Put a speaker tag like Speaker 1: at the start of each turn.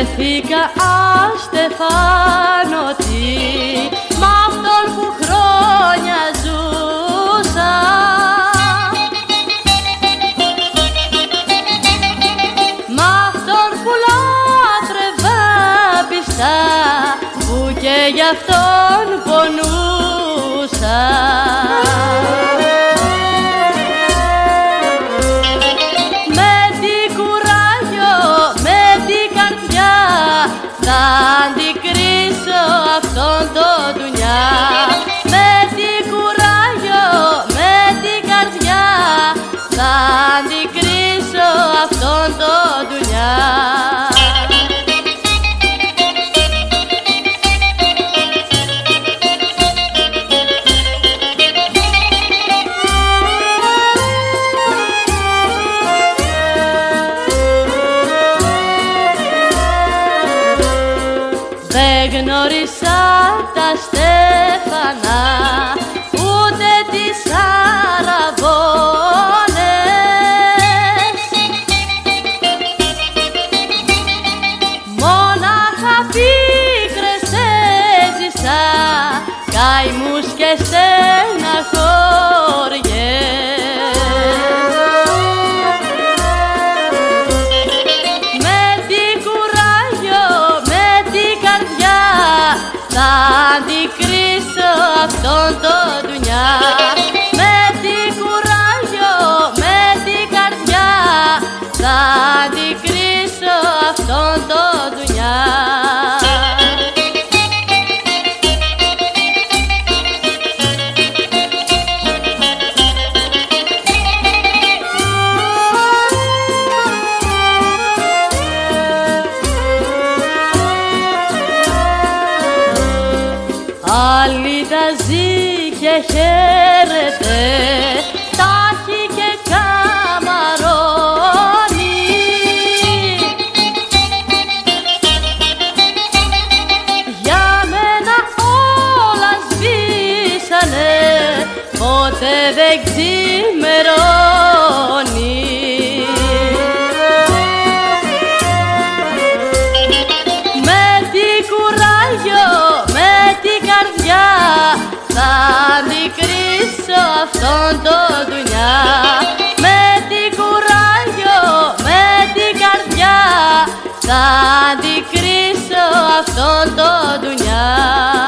Speaker 1: βρεθήκα αστεφάνωτη μ' αυτόν που χρόνια ζούσα. Μ' αυτόν που λάτρευα πιστά που και γι' αυτόν πονούσα γνώρισα τα στέφανα ούτε τις αραβώνες. Μόναχα πίκρες έζησα καημούς και στεναχώριες αυτόν το δουλειά με την κουράγιο, με την καρδιά θα αντικρίσω αυτόν το Άλλη τα ζει και χαίρεται, τα έχει και καμαρώνει. Για μένα όλα σβήσανε, ποτέ δεν ξημερώνει. Με την κουράγιο, με την καρδιά. Θα αντικρίσω αυτόν το δουλειά με την κουράγιο, με την καρδιά. Θα αντικρίσω αυτόν το δουλειά